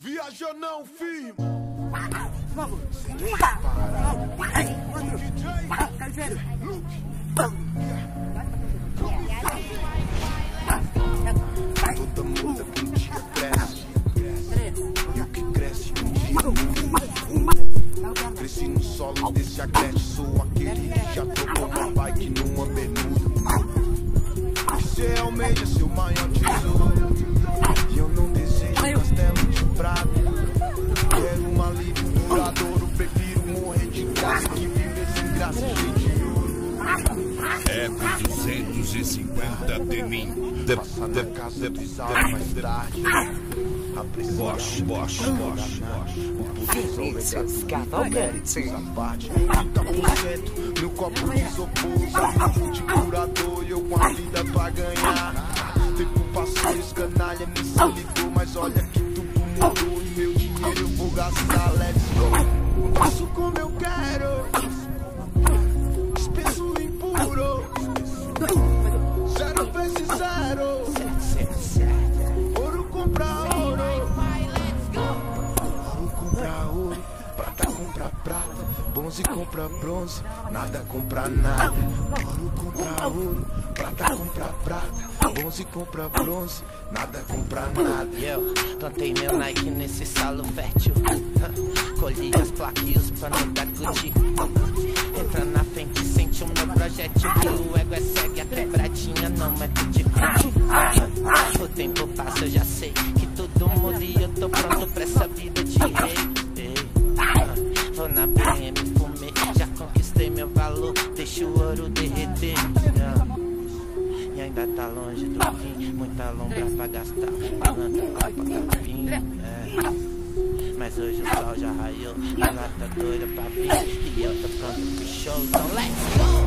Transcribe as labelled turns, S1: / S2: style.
S1: Viaja não, filho. Que um dia cresce. E o que cresce um dia no solo desse agreste. Sou aquele que já trocou uma bike numa bermuda. Você almeja seu maior tesouro.
S2: F250 Denim.
S1: Passar na casa dos altos mais tarde.
S2: Bosch, Bosch, Bosch,
S3: Vinícius Cavalcante.
S1: Essa parte, 30% Meu copo de isopor de curador E eu com a vida pra ganhar. Tempo passou os canalha me se ligou Mas olha que tudo mudou E meu dinheiro eu vou gastar. Let's go bronze compra bronze, nada compra nada. Ouro compra ouro, prata compra prata, bronze compra bronze, nada compra nada.
S4: Eu plantei meu Nike nesse salo fértil. Colhi as placas e os panos da Gucci. Entra na frente, sente o meu projétil. Que o ego é segue, a quebradinha não é de. O tempo passa, eu já sei Deixa o ouro derreter. E ainda tá longe do fim, muita lombra pra gastar. Malandra, copa, capim, é. Mas hoje o sol já raiou, ela tá doida pra vir. E eu tô pronto pro show, então let's go!